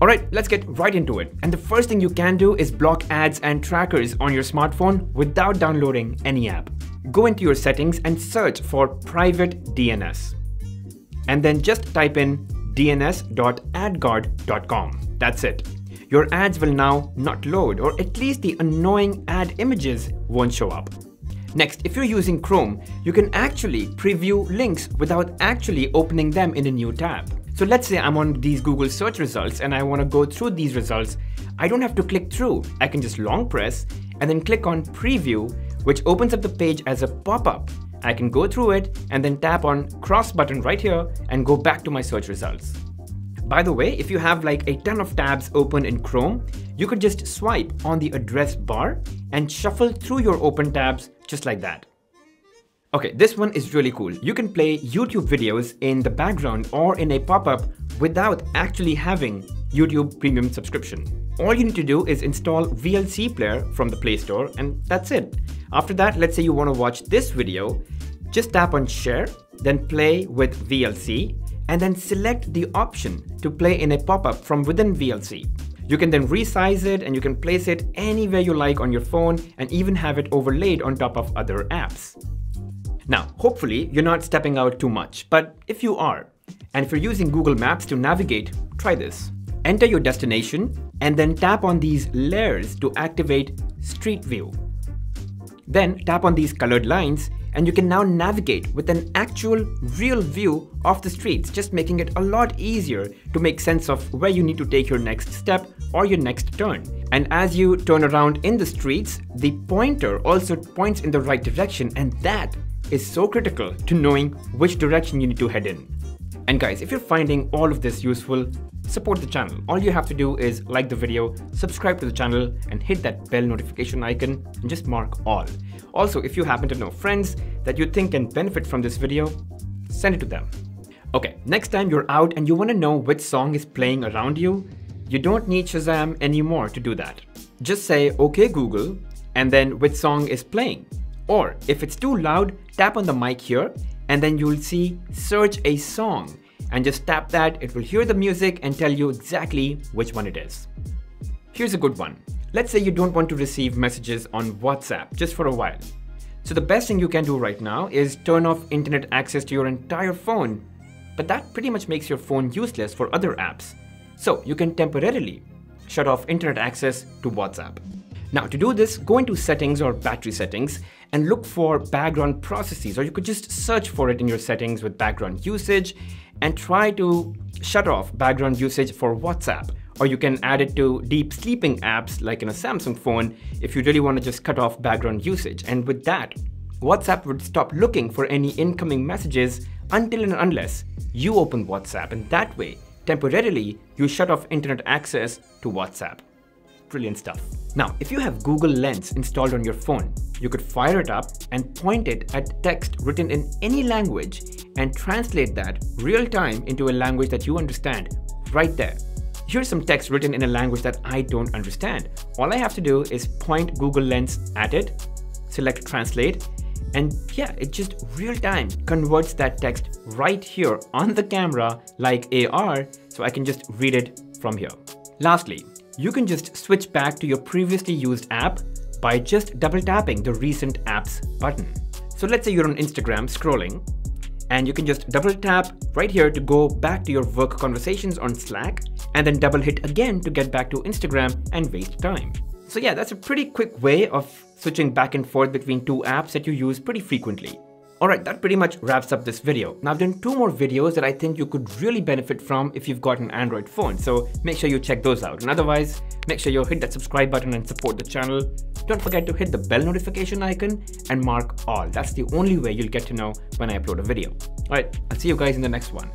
Alright, let's get right into it. And the first thing you can do is block ads and trackers on your smartphone without downloading any app. Go into your settings and search for private DNS. And then just type in dns.adguard.com. That's it. Your ads will now not load, or at least the annoying ad images won't show up. Next, if you're using Chrome, you can actually preview links without actually opening them in a new tab. So let's say I'm on these Google search results and I want to go through these results. I don't have to click through. I can just long press and then click on preview, which opens up the page as a pop-up. I can go through it and then tap on cross button right here and go back to my search results. By the way, if you have like a ton of tabs open in Chrome, you could just swipe on the address bar and shuffle through your open tabs just like that. Okay, this one is really cool. You can play YouTube videos in the background or in a pop-up without actually having YouTube Premium subscription. All you need to do is install VLC Player from the Play Store and that's it. After that, let's say you want to watch this video, just tap on share, then play with VLC and then select the option to play in a pop-up from within VLC. You can then resize it and you can place it anywhere you like on your phone and even have it overlaid on top of other apps. Now, hopefully you're not stepping out too much, but if you are, and if you're using Google Maps to navigate, try this. Enter your destination and then tap on these layers to activate Street View. Then tap on these colored lines and you can now navigate with an actual real view of the streets, just making it a lot easier to make sense of where you need to take your next step or your next turn. And as you turn around in the streets, the pointer also points in the right direction and that is so critical to knowing which direction you need to head in. And guys, if you're finding all of this useful, support the channel. All you have to do is like the video, subscribe to the channel, and hit that bell notification icon and just mark all. Also, if you happen to know friends that you think can benefit from this video, send it to them. Okay, next time you're out and you want to know which song is playing around you, you don't need Shazam anymore to do that. Just say, OK Google, and then which song is playing. Or if it's too loud, tap on the mic here, and then you'll see search a song and just tap that, it will hear the music and tell you exactly which one it is. Here's a good one. Let's say you don't want to receive messages on WhatsApp just for a while. So the best thing you can do right now is turn off internet access to your entire phone, but that pretty much makes your phone useless for other apps. So you can temporarily shut off internet access to WhatsApp. Now to do this, go into settings or battery settings and look for background processes or you could just search for it in your settings with background usage and try to shut off background usage for WhatsApp. Or you can add it to deep sleeping apps like in a Samsung phone if you really want to just cut off background usage. And with that, WhatsApp would stop looking for any incoming messages until and unless you open WhatsApp. And that way, temporarily, you shut off internet access to WhatsApp. Brilliant stuff. Now, if you have Google Lens installed on your phone, you could fire it up and point it at text written in any language and translate that real time into a language that you understand right there. Here's some text written in a language that I don't understand. All I have to do is point Google Lens at it, select translate, and yeah, it just real time converts that text right here on the camera like AR so I can just read it from here. Lastly, you can just switch back to your previously used app by just double tapping the recent apps button. So let's say you're on Instagram scrolling and you can just double tap right here to go back to your work conversations on Slack and then double hit again to get back to Instagram and waste time. So yeah, that's a pretty quick way of switching back and forth between two apps that you use pretty frequently. Alright, that pretty much wraps up this video. Now I've done two more videos that I think you could really benefit from if you've got an Android phone, so make sure you check those out. And otherwise, make sure you hit that subscribe button and support the channel. Don't forget to hit the bell notification icon and mark all. That's the only way you'll get to know when I upload a video. Alright, I'll see you guys in the next one.